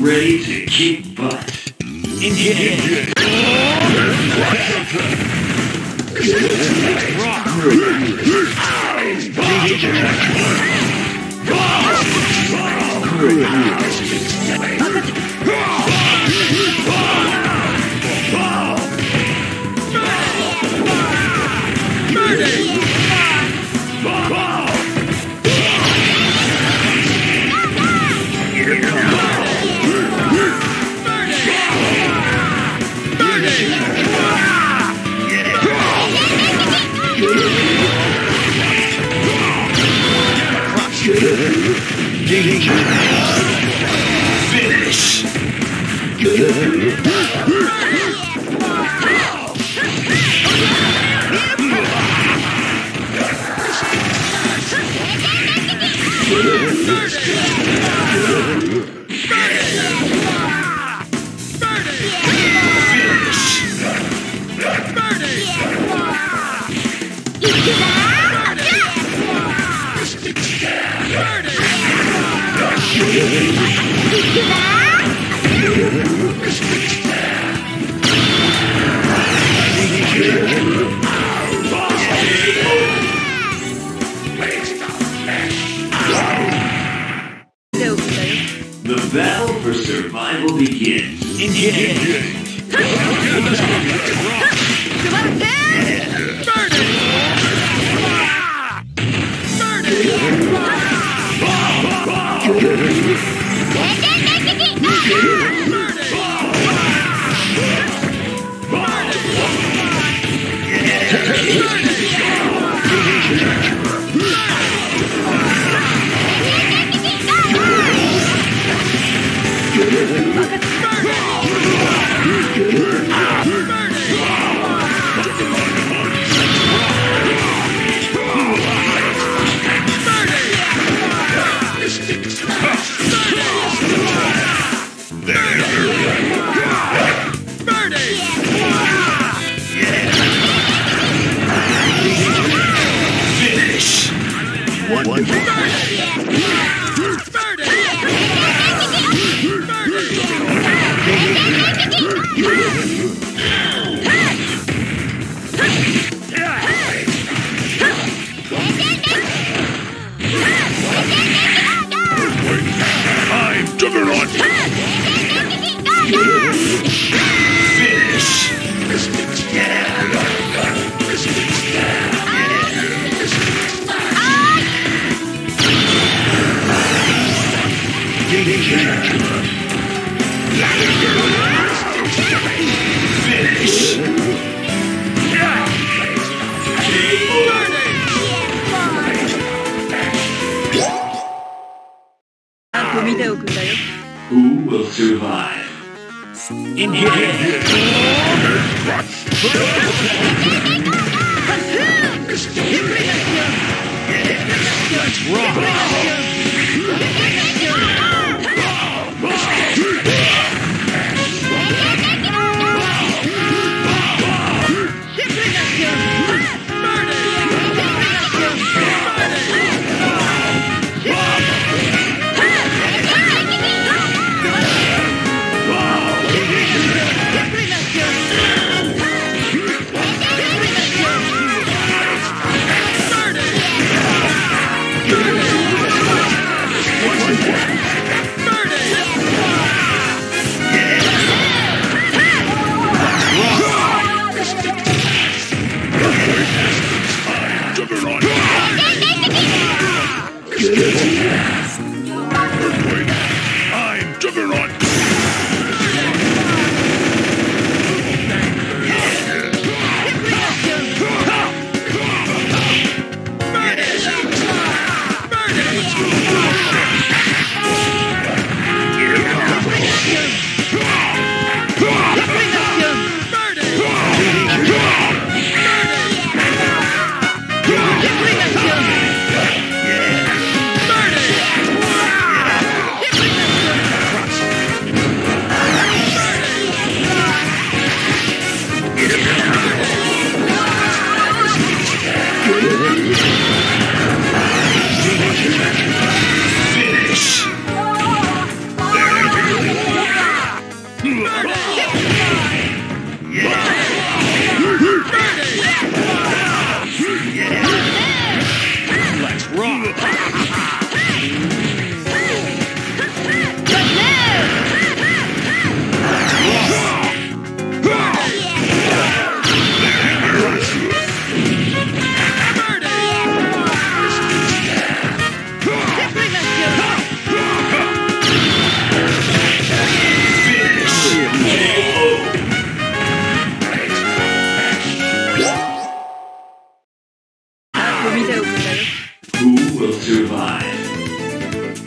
ready to kick butt. Engage. Finish! 行くぞ for survival begins. Engage. Let's go!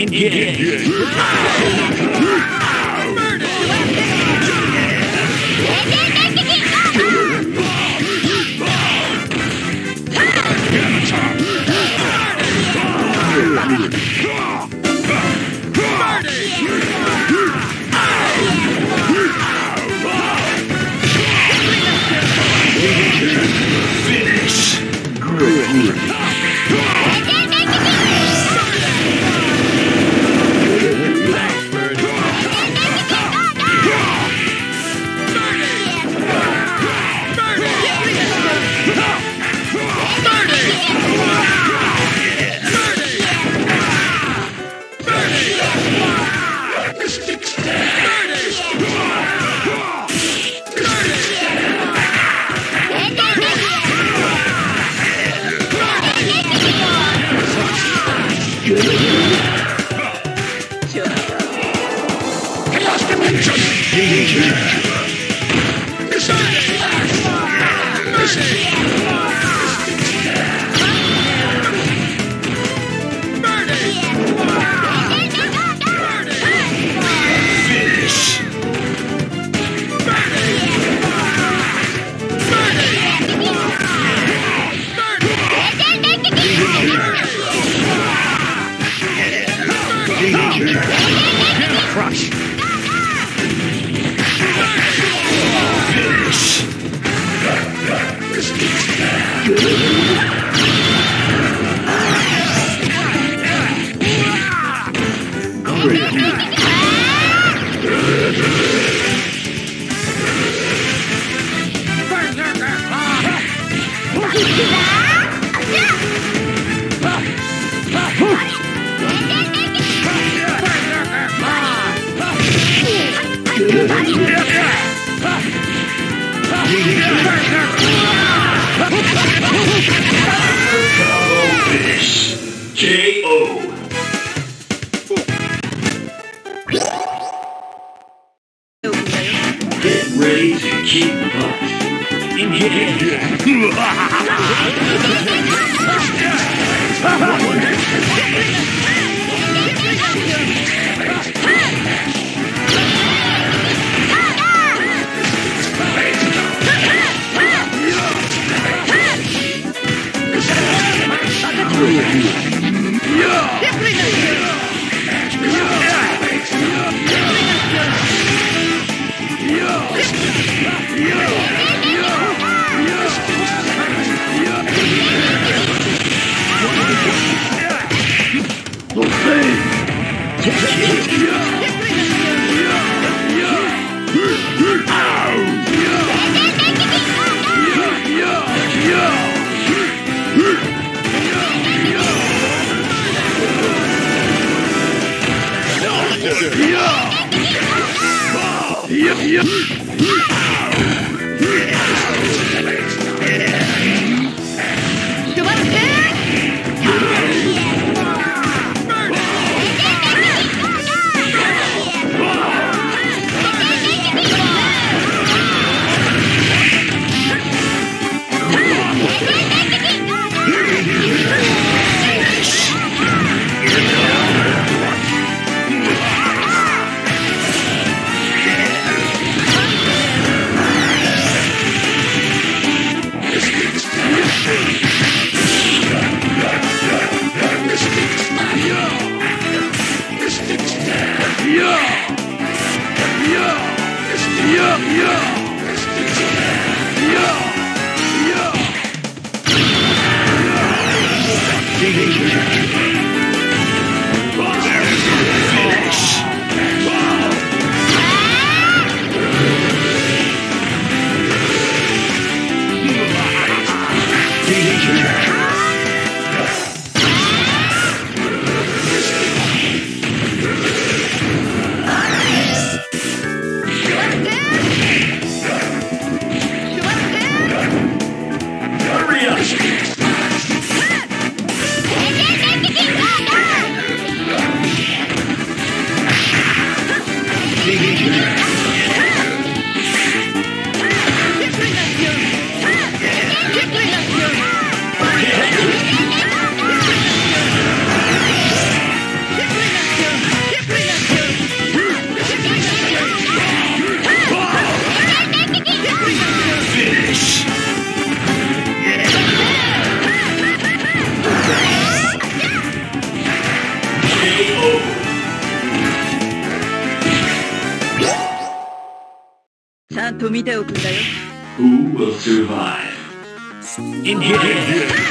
Engage. Finish! Finish! KO! Get ready to kick butt. と見ておくんだよ Who will survive? In here.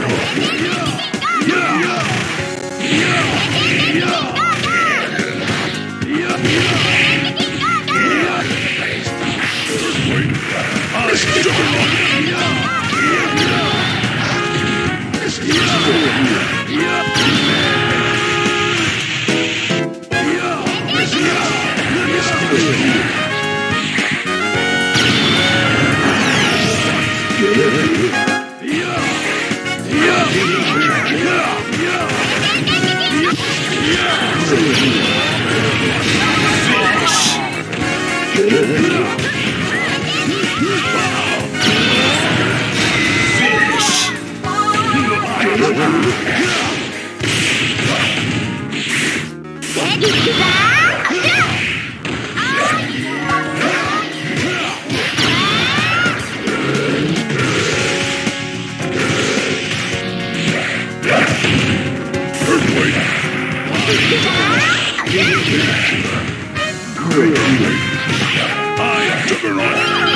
Opponent